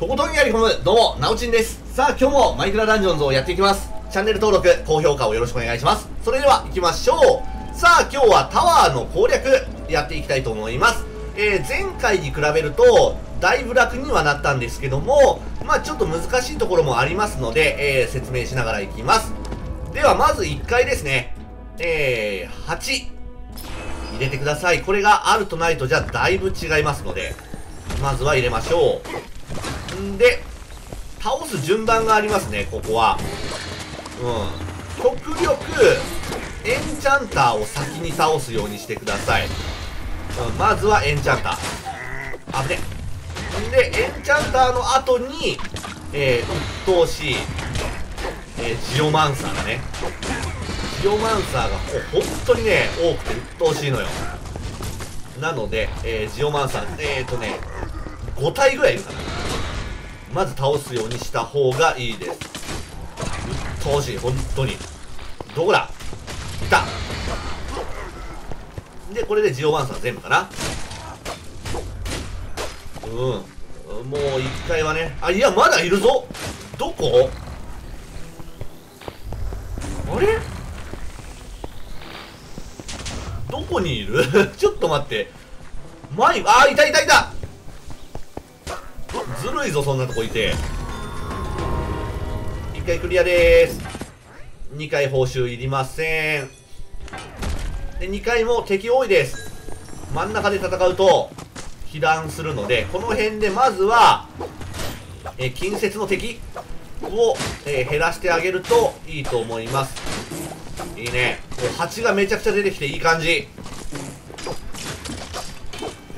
とことんやり込む、どうも、なおちんです。さあ、今日もマイクラダンジョンズをやっていきます。チャンネル登録、高評価をよろしくお願いします。それでは、行きましょう。さあ、今日はタワーの攻略、やっていきたいと思います。えー、前回に比べると、だいぶ楽にはなったんですけども、まあちょっと難しいところもありますので、えー、説明しながらいきます。では、まず1回ですね。えー、8。入れてください。これがあるとないとじゃだいぶ違いますので、まずは入れましょう。んで、倒す順番がありますね、ここは。うん。極力、エンチャンターを先に倒すようにしてください。うん、まずはエンチャンター。あぶね。んで、エンチャンターの後に、えー、鬱陶しい、えー、ジオマンサーがね。ジオマンサーがほ本当にね、多くて鬱陶しいのよ。なので、えー、ジオマンサー、えーとね、5体ぐらいいるかな。まず倒すようにした方がいいです。鬱陶しい、本当に。どこだ？いたで、これでジオマンサー全部かな。うん。もう一回はね。あ、いや、まだいるぞどこ？あれ？どこにいる？ちょっと待って。前、あー、いたいたいたずるいぞ、そんなとこいて。一回クリアでーす。二回報酬いりません。で、二回も敵多いです。真ん中で戦うと、被弾するので、この辺でまずは、え近接の敵を、えー減らしてあげるといいと思います。いいね。もう蜂がめちゃくちゃ出てきていい感じ。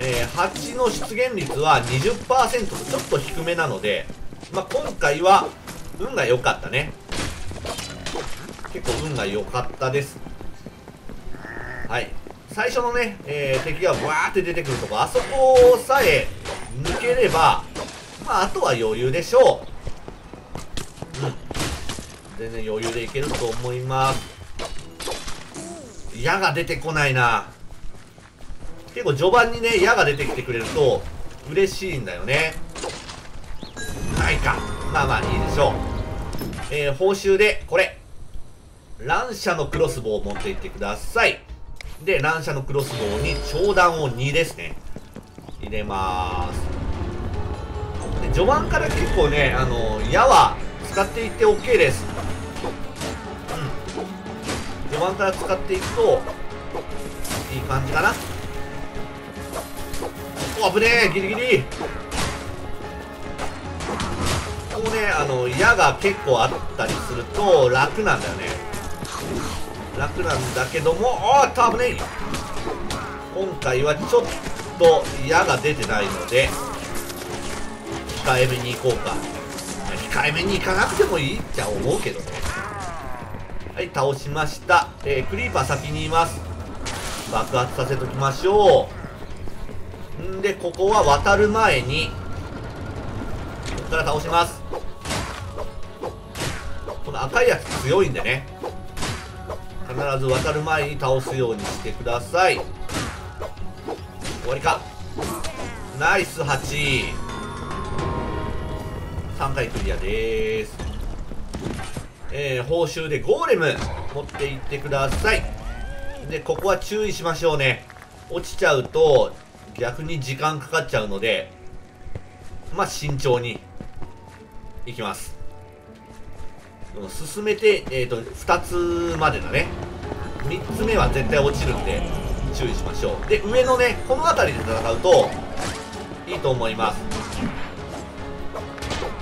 えー、蜂の出現率は20%とちょっと低めなので、まあ、今回は運が良かったね。結構運が良かったです。はい。最初のね、えー敵がわーって出てくるとこ、あそこさえ抜ければ、まあ、あとは余裕でしょう。うん。全然余裕でいけると思います。矢が出てこないな。結構序盤にね、矢が出てきてくれると嬉しいんだよね。ないか。まあまあいいでしょう。えー、報酬でこれ。乱射のクロスボウを持っていってください。で、乱射のクロスボウに長弾を2ですね。入れまーす。で序盤から結構ね、あの矢は使っていって OK です。うん。序盤から使っていくと、いい感じかな。お危ねえギリギリ。ここねあの矢が結構あったりすると楽なんだよね。楽なんだけどもおっと危ねえ。今回はちょっと矢が出てないので控えめに行こうか。控えめに行かなくてもいいっちゃ思うけどね。はい倒しました、えークリーパー先にいます。爆発させときましょう。んでここは渡る前にここから倒します。この赤いやつ強いんでね。必ず渡る前に倒すようにしてください。終わりか。ナイス83回クリアでーす。えー、報酬でゴーレム持っていってください。でここは注意しましょうね。落ちちゃうと逆に時間かかっちゃうのでまあ慎重にいきます。進めて、えー、と2つまでだね3つ目は絶対落ちるんで注意しましょう。で上のねこの辺りで戦うといいと思います。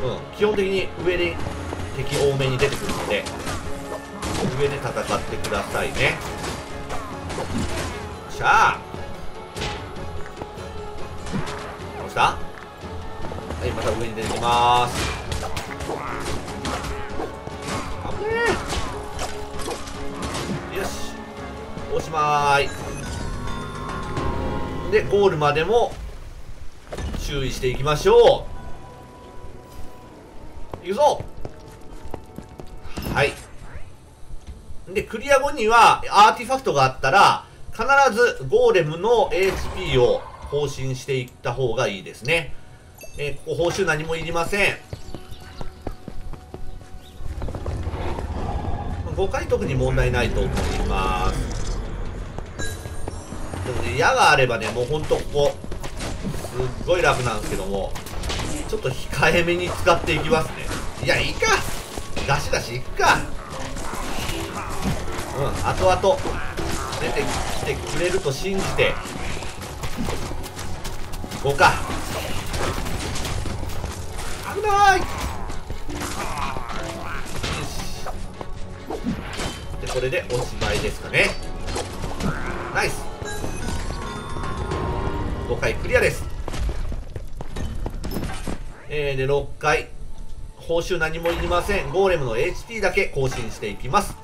うん基本的に上で敵多めに出てくるので上で戦ってくださいね。よっしゃあどうした？はいまた上に出てきます。よし。おしまい。でゴールまでも注意していきましょう。いくぞ。はい。でクリア後にはアーティファクトがあったら必ずゴーレムの HP を更新していった方がいいですねえー、ここ報酬何もいりません。5回特に問題ないと思います。でもね、矢があればね、もうほんとここ、すっごい楽なんですけども、ちょっと控えめに使っていきますね。いや、いいかガシガシいくかうん、後々、出てきてくれると信じて、こうか。危ないで、これでおしまいですかね。ナイス5回クリアです。えー、で、6回。報酬何もいりません。ゴーレムの HP だけ更新していきます。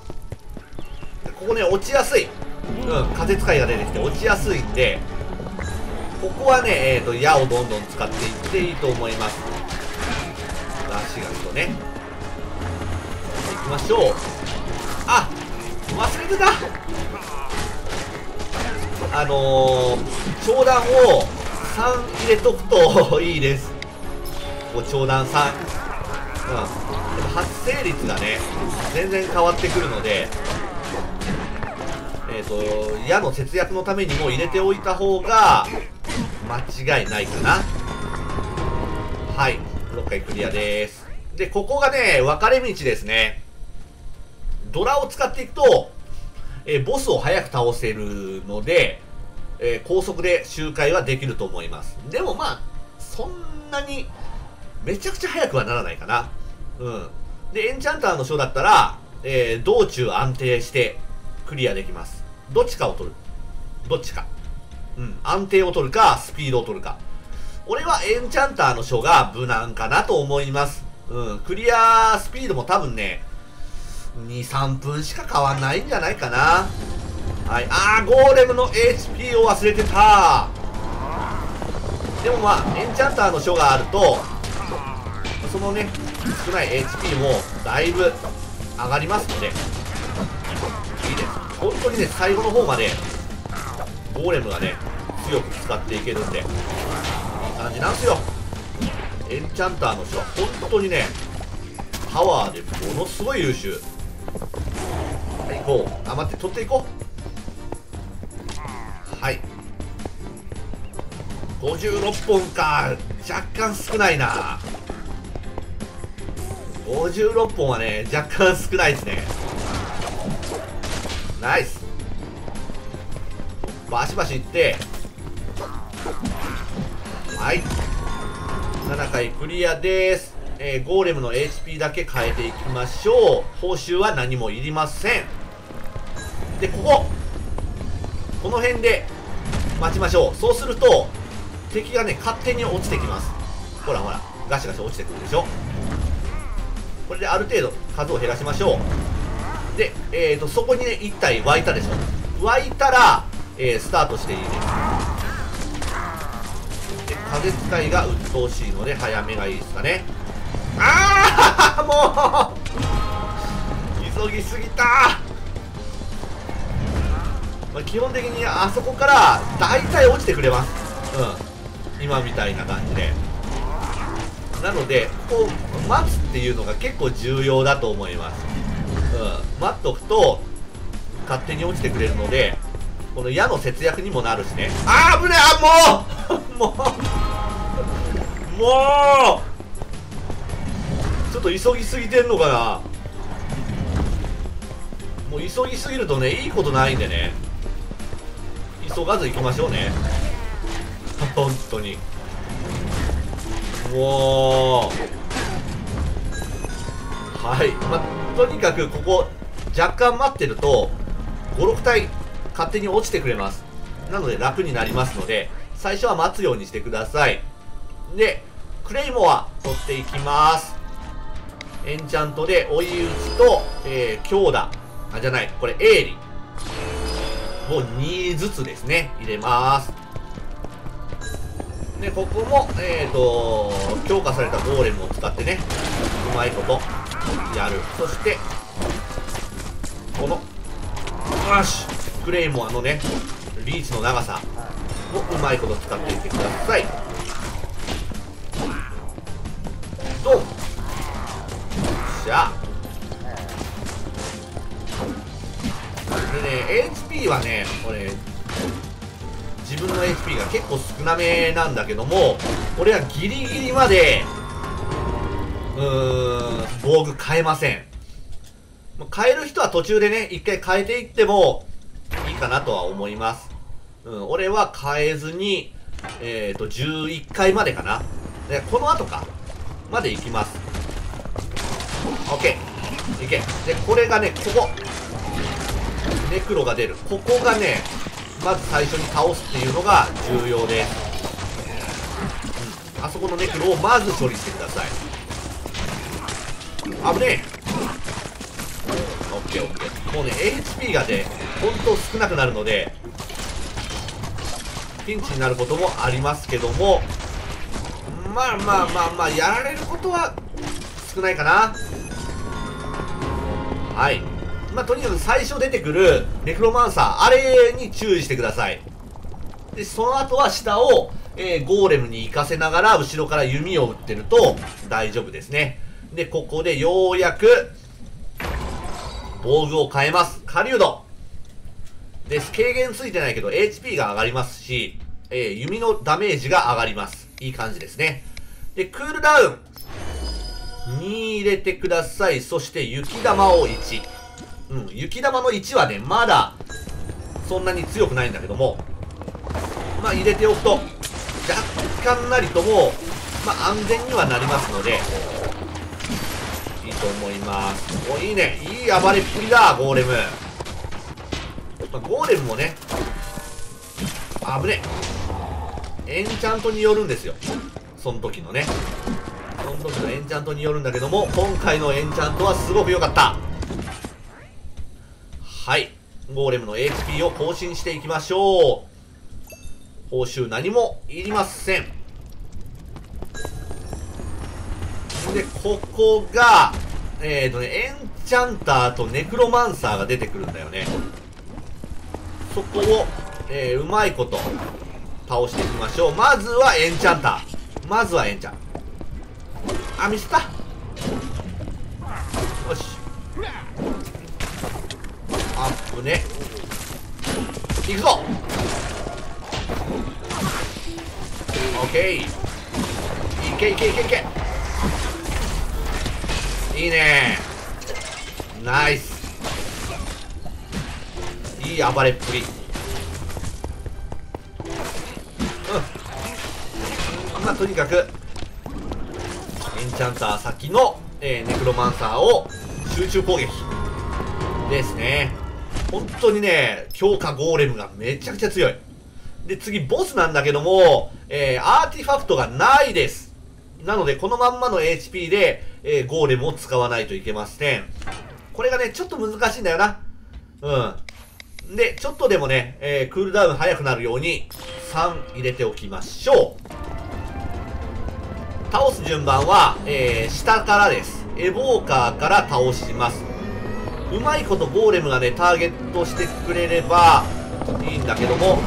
ここね、落ちやすい。うん、風使いが出てきて落ちやすいんで、ここはね、え、ー、と、矢をどんどん使っていっていいと思います。ガシガシとね。行きましょう。あ忘れてたあのー、長弾を3入れとくといいです。こう長弾3。うん。発生率がね、全然変わってくるので、えっ、ー、と、矢の節約のためにも入れておいた方が、間違いないかな。はい。6回クリアです。で、ここがね、分かれ道ですね。ドラを使っていくと、えー、ボスを早く倒せるので、えー、高速で周回はできると思います。でもまあ、そんなに、めちゃくちゃ速くはならないかな。うん。で、エンチャンターの書だったら、えー、道中安定してクリアできます。どっちかを取る。どっちか。うん。安定を取るか、スピードを取るか。俺はエンチャンターの書が無難かなと思います。うん。クリアスピードも多分ね、2、3分しか変わんないんじゃないかな。はい。あー、ゴーレムの HP を忘れてたでもまあ、エンチャンターの書があると、そのね、少ない HP もだいぶ上がりますので、いいです。本当にね、最後の方まで、ゴーレムがね、強く使っていけるんで、いい感じなんすよ。エンチャンターの人は本当にね、パワーでものすごい優秀。はい、こう。あ、待って、取っていこう。はい。56本か。若干少ないな。56本はね、若干少ないですね。ナイスバシバシいってはい。7回クリアです。えー、ゴーレムの HP だけ変えていきましょう。報酬は何もいりません。でここ。この辺で待ちましょう。そうすると敵がね勝手に落ちてきます。ほらほらガシガシ落ちてくるでしょ。これである程度数を減らしましょう。で、えーと、そこにね、1体湧いたでしょ。湧いたら、えー、スタートしていいです。で、風使いが鬱陶しいので、早めがいいですかね。ああもう急ぎすぎたまあ、基本的にあそこから大体落ちてくれます。うん。今みたいな感じで。なので、こう、待つっていうのが結構重要だと思います。うん、待っとくと、勝手に落ちてくれるので、この矢の節約にもなるしね。あー、危ねえあ、もう もうもうちょっと急ぎすぎてんのかなもう急ぎすぎるとね、いいことないんでね。急がず行きましょうね。本当に。もう。はい。まとにかくここ若干待ってると56体勝手に落ちてくれます。なので楽になりますので最初は待つようにしてください。でクレイモア取っていきます。エンチャントで追い打ちと、えー、強打。あじゃない。これエイリを2ずつですね。入れます。でここもえっ、ー、と強化されたゴーレムを使ってね。うまいことやる。そしてこのよし。プレイもあのねリーチの長さをうまいこと使っていってください。ドンよっしゃ。でね HP はねこれ自分の HP が結構少なめなんだけども俺はギリギリまでうーん防具変えません。変える人は途中でね一回変えていってもかなとは思いますうん、俺は変えずに、えっ、ー、と、11回までかな。で、この後か。まで行きます。OK。いけ。で、これがね、ここ。ネクロが出る。ここがね、まず最初に倒すっていうのが重要で。うん。あそこのネクロをまず処理してください。危ねえ。ッケーオッケー。もうね、HP がね、ほんと少なくなるので、ピンチになることもありますけどもまあまあまあまあやられることは少ないかな。はい。まあとにかく最初出てくるネクロマンサーあれに注意してください。でその後は下を、えー、ゴーレムに行かせながら後ろから弓を打ってると大丈夫ですね。でここでようやく防具を変えます狩人です。軽減ついてないけど HP が上がりますし、えー、弓のダメージが上がります。いい感じですね。で、クールダウンに入れてください。そして雪玉を1。うん、雪玉の1はね、まだそんなに強くないんだけども、まあ入れておくと、若干なりとも、まあ安全にはなりますので、と思います。お、いいね。いい暴れっぷりだ、ゴーレム。まあ、ゴーレムもね危ねエンチャントによるんですよ。その時のね。その時のエンチャントによるんだけども今回のエンチャントはすごく良かった。はい。ゴーレムの HP を更新していきましょう。報酬何もいりません。でここがえっ、ー、とねエンチャンターとネクロマンサーが出てくるんだよね。そこを、えー、うまいこと倒していきましょう。まずはエンチャンター。まずはエンチャンあミスった。よし。アップね。いくぞ。オッケー。いけいけいけいけ。いいね。ナイス。いい暴れっぷり。うん。まあとにかくエンチャンター先の、えー、ネクロマンサーを集中攻撃ですね。本当にね強化ゴーレムがめちゃくちゃ強い。で次ボスなんだけども、えー、アーティファクトがないです。なのでこのまんまの HP で、えー、ゴーレムを使わないといけませんこれがねちょっと難しいんだよなうんで、ちょっとでもね、えー、クールダウン早くなるように3入れておきましょう。倒す順番は、えー、下からです。エボーカーから倒します。うまいことゴーレムがね、ターゲットしてくれればいいんだけども、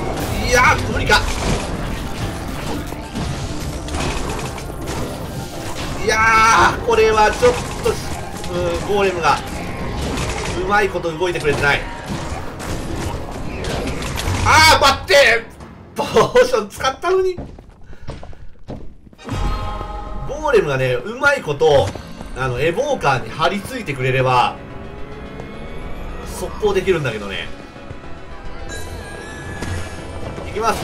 いやー、無理か。いやー、これはちょっと、うん、ゴーレムが、うまいこと動いてくれてない。ああ待ってポーション使ったのに。ゴーレムがねうまいことあのエボーカーに張り付いてくれれば速攻できるんだけどね。いきます。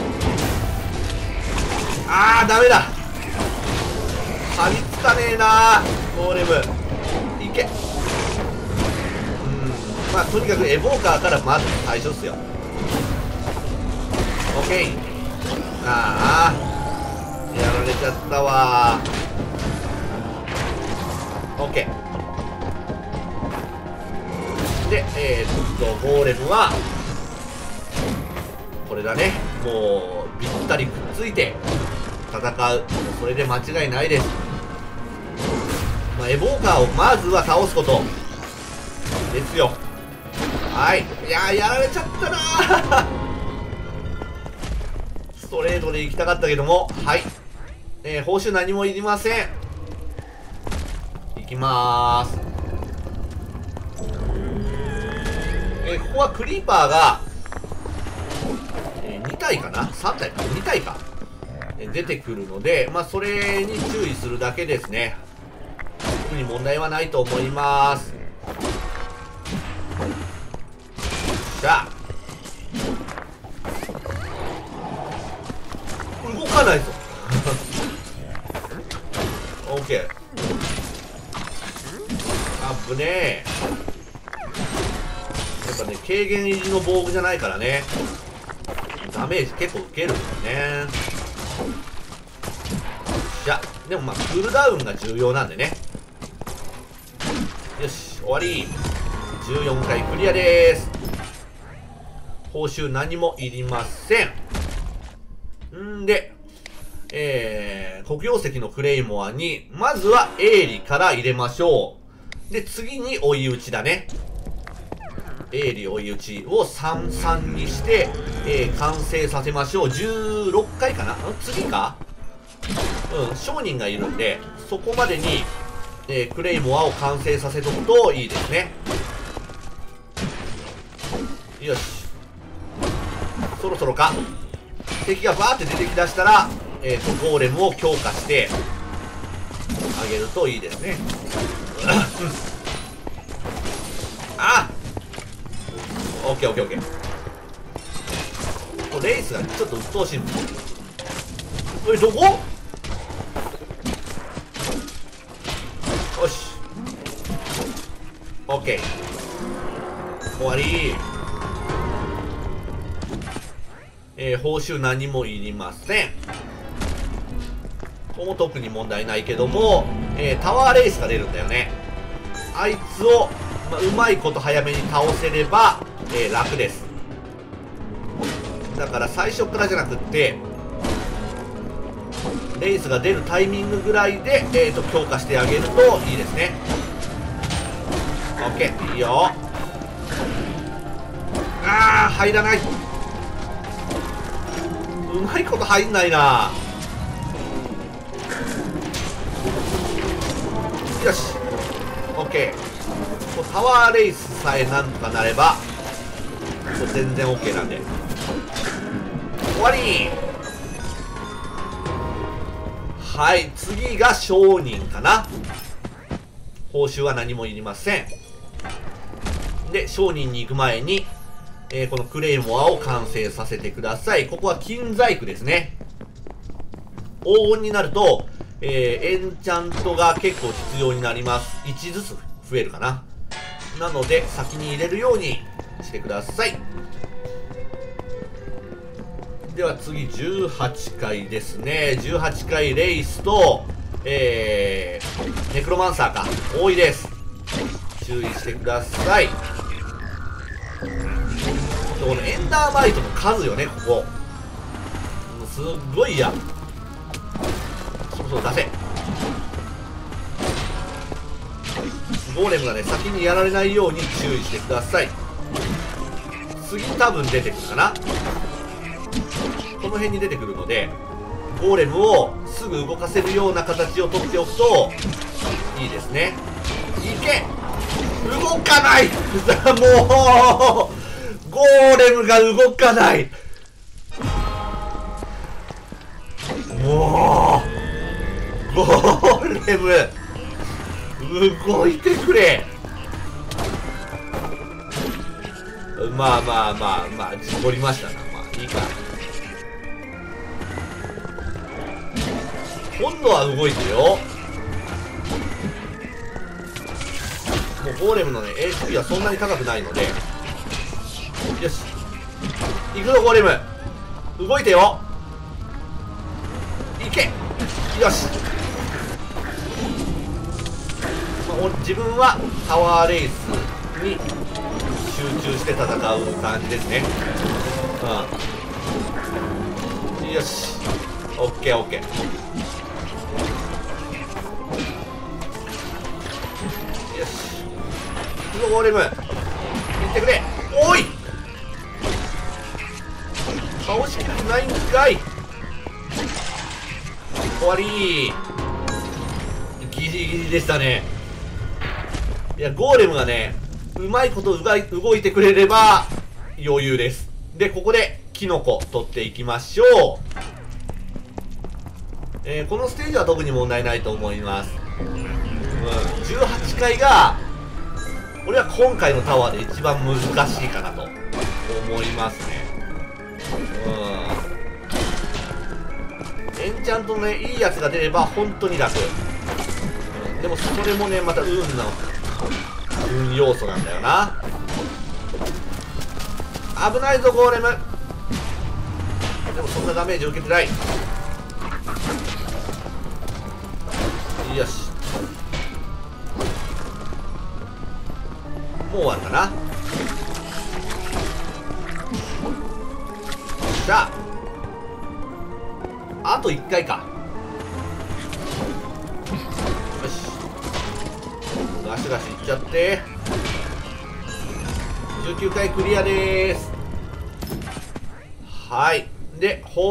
ああダメだ。張り付かねえな。ゴーレム。いけ。うん。まあとにかくエボーカーからまず最初っすよ。オッケー。ああ。やられちゃったわ。オッケー。でえー、っとゴーレムはこれだね。もうぴったりくっついて戦う。それで間違いないです、まあ、エボーカーをまずは倒すこと。ですよ。はい。いややられちゃったな ストレートで行きたかったけども。はい、えー、報酬何もいりません。いきまーす。えー、ここはクリーパーが、えー、2体かな ?3 体か ?2 体か。出てくるのでまあそれに注意するだけですね。特に問題はないと思います。じゃあ。動かないぞ。オッケーあぶねえ。やっぱね軽減入りの防具じゃないからね。ダメージ結構受けるんだよね。でもまあクールダウンが重要なんでねよし終わり14回クリアです報酬何もいりませんんでえー、黒曜石のクレイモアに、まずはエイリから入れましょう。で、次に追い打ちだね。エイリ追い打ちを33にして、えー、完成させましょう。16回かな？次か？うん、商人がいるんで、そこまでに、えー、クレイモアを完成させとくといいですね。よし。そろそろか。敵がバーって出てきだしたら、えーと、ゴーレムを強化してあげるといいですねあオッケーオッケーオッケーレースがちょっと鬱陶しいもんえどこ？オッケー終わりえー、報酬何もいりませんここも特に問題ないけども、えー、タワーレースが出るんだよねあいつを、まあ、うまいこと早めに倒せれば、えー、楽ですだから最初からじゃなくってレースが出るタイミングぐらいで、えーと、強化してあげるといいですね。OK いいよ。ああ入らない。うまいこと入んないな。よし。OK タワーレースさえなんとかなればもう全然 OK なんで。終わり。はい次が商人かな。報酬は何もいりません。で商人に行く前に、えー、このクレイモアを完成させてくださいここは金細工ですね黄金になるとえー、エンチャントが結構必要になります。1ずつ増えるかな。なので、先に入れるようにしてください。では次、18回ですね。18回レイスと、えー、ネクロマンサーか。多いです。注意してください。このエンダーマイトの数よね、ここ。すっごい嫌。そう出せ。ゴーレムがね先にやられないように注意してください。次多分出てくるかな。この辺に出てくるのでゴーレムをすぐ動かせるような形をとっておくといいですね。いけ。動かない。もう。ゴーレムが動かない。もうゴーレム動いてくれ。まあまあまあまあ事故りましたな。まあいいか。今度は動いてよ。もうゴーレムのね HP はそんなに高くないので。よし。行くぞゴーレム。動いてよ。行け。よし。自分はタワーレースに集中して戦う感じですね。うん。よし。オッケーオッケー。よし。プロゴーレム。行ってくれ。おい！倒しきれてないんかい。終わり。ギリギリでしたね。いやゴーレムがねうまいこと動いてくれれば余裕です。でここでキノコ取っていきましょう。えー、このステージは特に問題ないと思います、うん、18階が俺は今回のタワーで一番難しいかなと思いますね。うん。エンチャントのねいいやつが出れば本当に楽、うん、でもそれもねまた運の運要素なんだよな。危ないぞゴーレム。でもそんなダメージ受けてない。よし。もう終わるかな。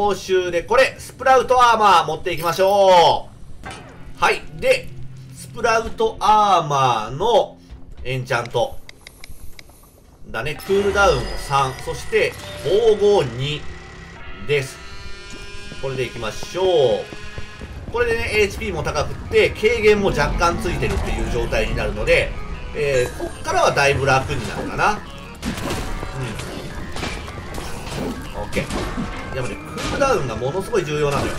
報酬でこれスプラウトアーマー持っていきましょうはいでスプラウトアーマーのエンチャントだね。クールダウンを3、そして防護2です。これでいきましょう。これでね、HP も高くって、軽減も若干ついてるっていう状態になるので、えー、こっからはだいぶ楽になるかな。うん。OK。いや、待って、クールダウンがものすごい重要なのよ。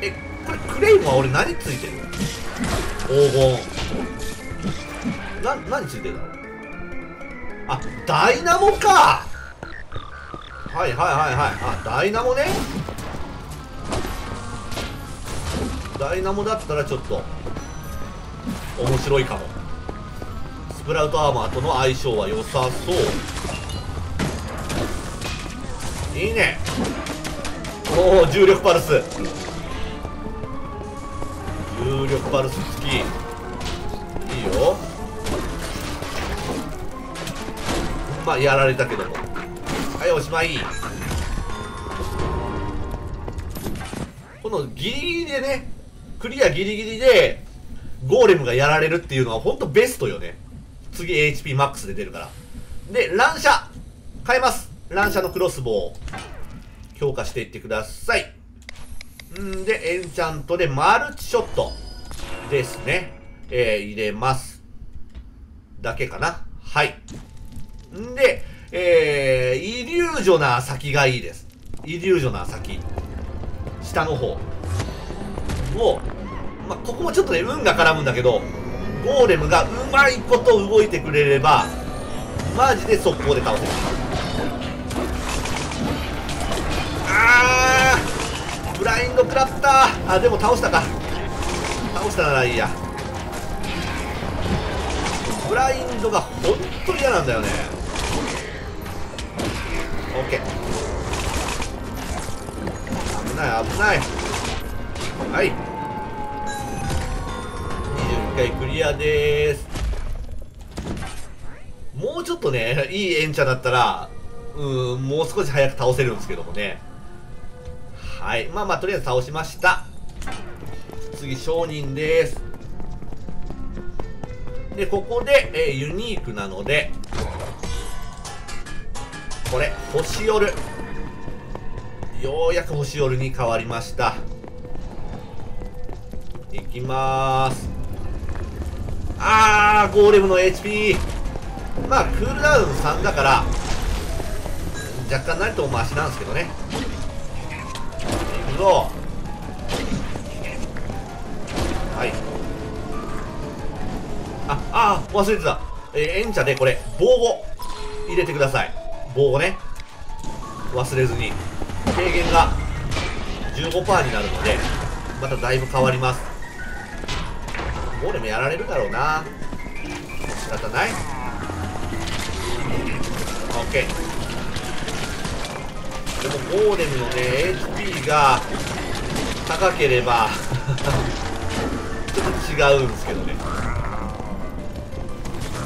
え、これクレイムは俺何ついてる黄金。な、何ついてるんだろう？あダイナモかはいはいはいはいあダイナモねダイナモだったらちょっと面白いかもスプラウトアーマーとの相性は良さそういいね。おお重力パルス。重力パルス付き。いいよ。まあやられたけども。はいおしまい。このギリギリでねクリアギリギリでゴーレムがやられるっていうのはほんとベストよね。次 HPMAX で出るから。で乱射。変えます。乱射のクロスボウ強化していってくださいんでエンチャントでマルチショットですねえー、入れますだけかなはいんで、えー、イリュージョナー先がいいです。イリュージョナー先。下の方。を、まあ、ここもちょっとね、運が絡むんだけど、ゴーレムがうまいこと動いてくれれば、マジで速攻で倒せる。あーブラインド食らったあ、でも倒したか。倒したならいいや。ブラインドが本当に嫌なんだよね。オッケー危ない危ないはい21回クリアですもうちょっとねいいエンチャだったらうんもう少し早く倒せるんですけどもねはい。まあまあとりあえず倒しました。次商人です。でここで、えー、ユニークなのでこれ星夜ようやく星夜に変わりました。いきまーす。あーゴーレムの HP まあクールダウン3だから若干なりともマシなんですけどね。くぞ。はい。ああ忘れてた。えー、エンチャでこれ防護。入れてください。棒をね。忘れずに。軽減が15%になるのでまただいぶ変わります。ゴーレムやられるだろうな。仕方ない。OK でもゴーレムのね HP が高ければちょっと違うんですけどね。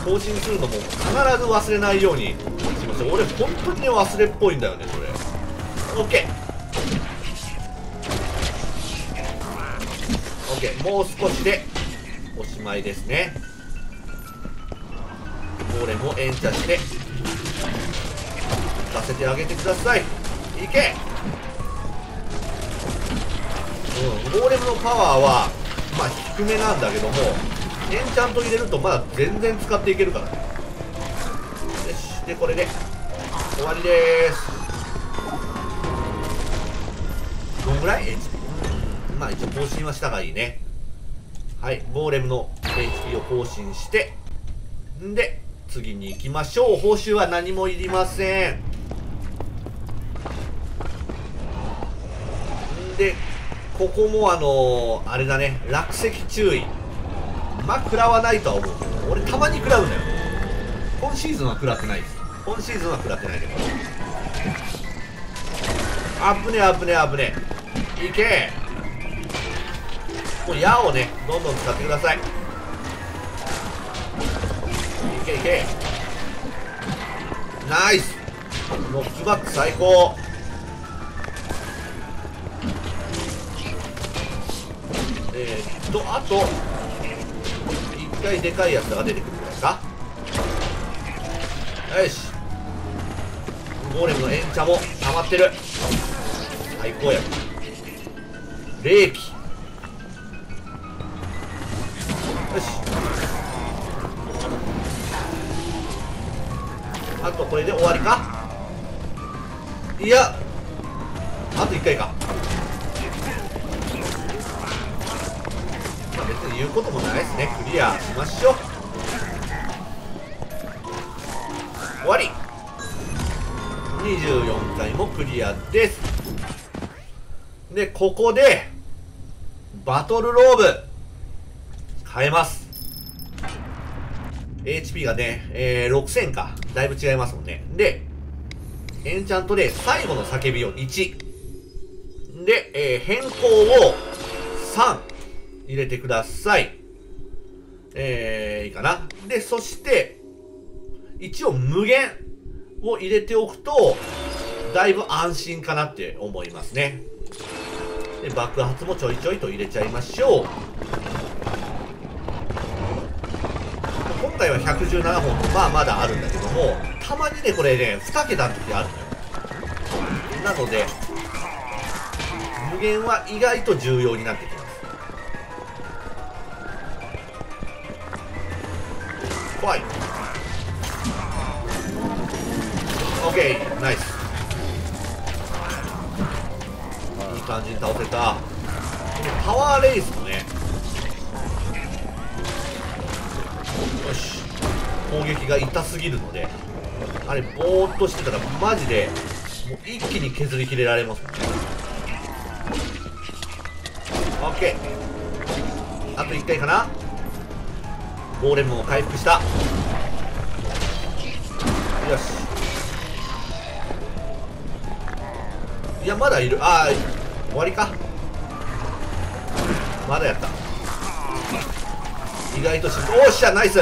更新するのも必ず忘れないようにしますよ。俺本当にね忘れっぽいんだよねそれ。OK OK もう少しでおしまいですね。ゴーレムをエンチャして行かせてあげてください。いけ。うんゴーレムのパワーはまあ低めなんだけどもエンチャント入れるとまだ全然使っていけるからね。よしでこれで。終わりです。どんぐらい ?HP まあ一応更新はしたがいいね。はいゴーレムの HP を更新してんで次に行きましょう。報酬は何もいりません。でここもあのー、あれだね落石注意。まあ食らわないとは思う。けど俺たまに食らうんだよ。今シーズンは食らってないです。今シーズンは食らってないけど。あぶねあぶねあぶねいけ。もう矢をねどんどん使ってください。いけいけ。ナイス。ノックバック最高。とあと1回でかいやつが出てくるぐらいかよし。ゴーレムのエンチャも溜まってる。最高や。冷気。終わり。24回もクリアです。でここでバトルローブ。変えます。HP がね、えー、6000か。だいぶ違いますもんね。でエンチャントで最後の叫びを1で、えー、変更を3入れてください。えー、いいかな。でそして一応無限を入れておくとだいぶ安心かなって思いますね。で爆発もちょいちょいと入れちゃいましょう。今回は117本とまあまだあるんだけどもたまにねこれね2桁の時あるのよ。なので無限は意外と重要になってきます。怖い。OK ナイスいい感じに倒せた。パワーレイスもね。よし。攻撃が痛すぎるのであれぼーっとしてたらマジでもう一気に削りきれられますもんね。OK あと1回かな。ゴーレムも回復した。よし。いやまだいる。ああ終わりか。まだやった。意外としおっしゃナイス。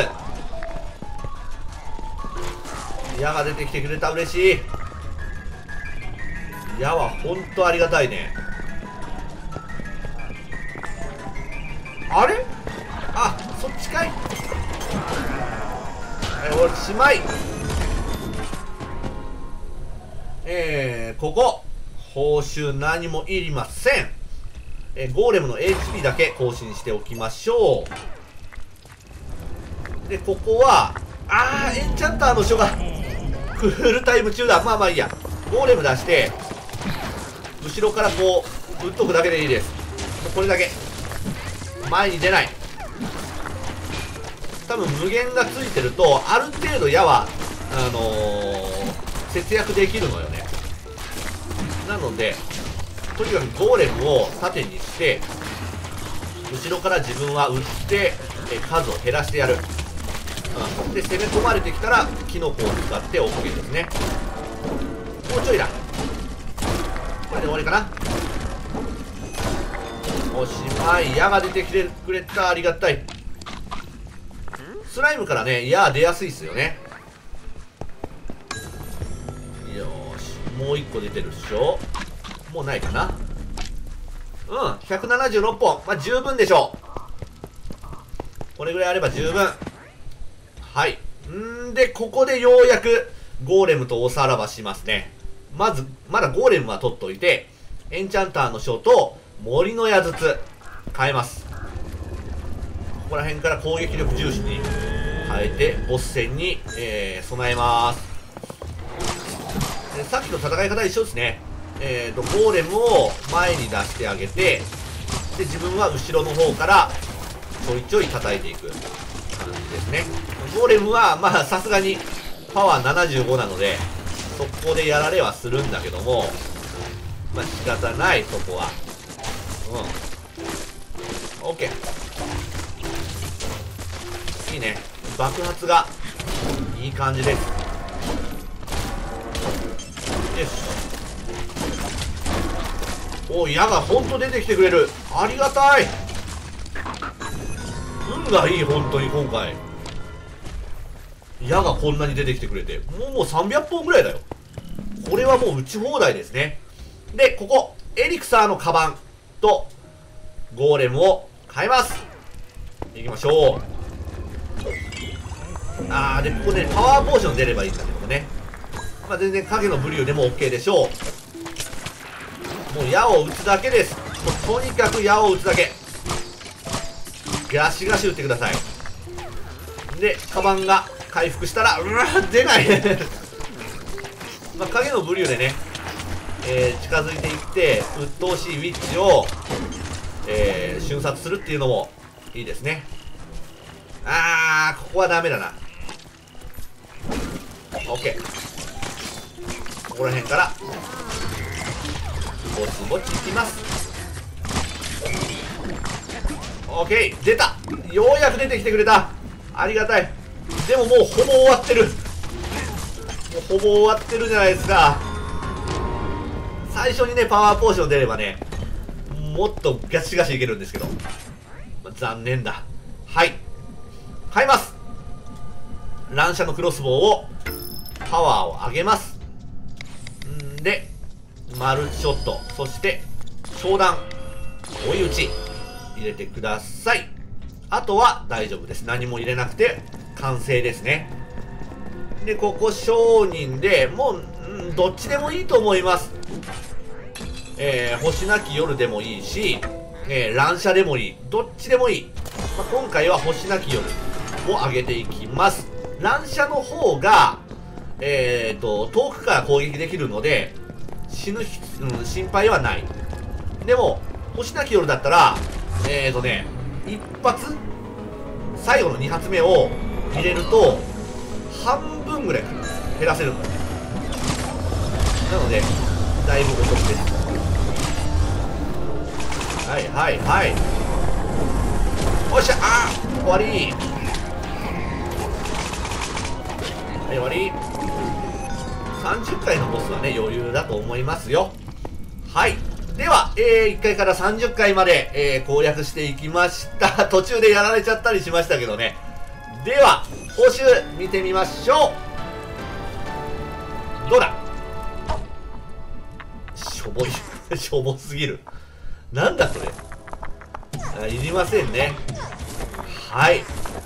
矢が出てきてくれた。嬉しい。矢は本当ありがたいね。あれ？あそっちかい。はいおしまいえー、ここ。報酬何もいりません。えゴーレムの HP だけ更新しておきましょう。でここはあーエンチャンターの書がフルタイム中だ。まあまあいいや。ゴーレム出して後ろからこう打っとくだけでいいです。もうこれだけ。前に出ない。多分無限がついてるとある程度矢はあのー、節約できるのよね。のでとにかくゴーレムを縦にして後ろから自分は撃ってえ数を減らしてやる、うん、で攻め込まれてきたらキノコを使って OK ですね。もうちょいだ。これで終わりかな。おしまい。矢が出てきてくれた。ありがたい。スライムからね矢出やすいっすよね。もう1個出てるっしょ？もうないかな？うん176本まあ十分でしょうこれぐらいあれば十分はいんで、ここでようやく、ゴーレムとおさらばしますね。まず、まだゴーレムは取っといて、エンチャンターの書と、森の矢筒、変えます。ここら辺から攻撃力重視に変えて、ボス戦に、えー、備えます。さっきと戦い方一緒ですね。えーと、ゴーレムを前に出してあげて、で、自分は後ろの方からちょいちょい叩いていく感じですね。ゴーレムは、まあ、さすがにパワー75なので、速攻でやられはするんだけども、まあ、仕方ない、そこは。うん。OK。いいね。爆発が、いい感じです。よし。お矢がほんと出てきてくれる。ありがたい。運がいい本当に今回。矢がこんなに出てきてくれて。もうもう300本ぐらいだよ。これはもう打ち放題ですね。でここエリクサーのカバンとゴーレムを変えます。いきましょう。あーでここねパワーポーション出ればいいんだけどね。まあ全然影のブリューでも OK でしょう。もう矢を打つだけです。もうとにかく矢を打つだけ。ガシガシ打ってください。でカバンが回復したらうわ出ない。まあ影のブリューでね、えー、近づいていって鬱陶しいウィッチを、えー、瞬殺するっていうのもいいですね。あーここはダメだな。OK ここら辺から。ぼちぼちいきます。OK 出た。ようやく出てきてくれた。ありがたい。でももうほぼ終わってる。もうほぼ終わってるじゃないですか。最初にねパワーポーション出ればねもっとガシガシいけるんですけど、残念だ。はい。買います。乱射のクロスボウをパワーを上げます。でマルチショット、そして、商談、追い打ち、入れてください。あとは大丈夫です。何も入れなくて完成ですね。で、ここ商人で、もう、ん、どっちでもいいと思います。えー、星なき夜でもいいし、えー、乱射でもいい。どっちでもいい。まあ、今回は星なき夜を上げていきます。乱射の方が、えーと、遠くから攻撃できるので、死ぬ、うん、心配はない。でも、星なき夜だったら、えーとね、一発最後の2発目を入れると、半分ぐらい減らせるんだね。なので、だいぶお得です。はいはいはい。おっしゃあ終わりはい終わり30回のボスはね、余裕だと思いますよ。はい。では、えー、1回から30回まで、えー、攻略していきました。途中でやられちゃったりしましたけどね。では、報酬見てみましょう。どうだ？しょぼい、しょぼすぎる。なんだこれ？あいりませんね。はい。